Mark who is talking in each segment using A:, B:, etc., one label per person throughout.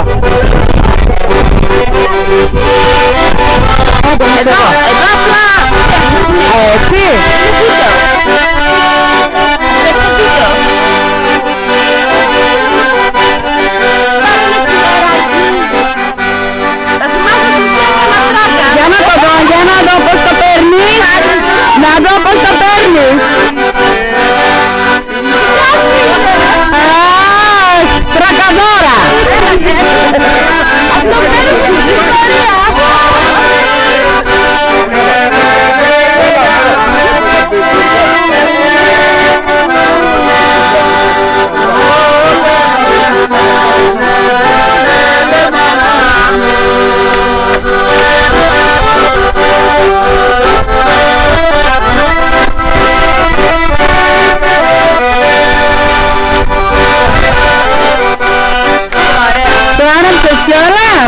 A: Eh, dove devo? E basta! Eh, sì! Chiama cosa? Na dopo sapermi? Na dopo sapermi?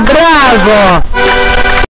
A: Bravo!